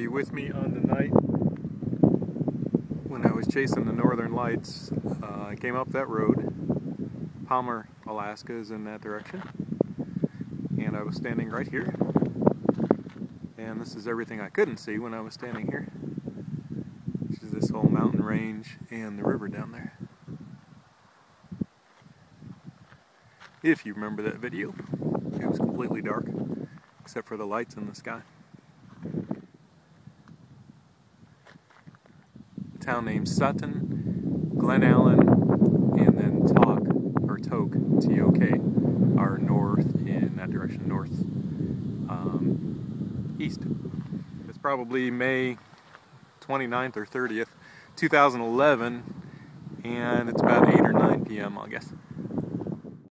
be with me on the night when I was chasing the northern lights. Uh, I came up that road. Palmer, Alaska is in that direction. And I was standing right here. And this is everything I couldn't see when I was standing here. Which is this whole mountain range and the river down there. If you remember that video, it was completely dark except for the lights in the sky. Town named Sutton, Glennallen, and then Tok, or Tok, T-O-K, are north in that direction, north um, east. It's probably May 29th or 30th, 2011, and it's about 8 or 9 p.m., I guess.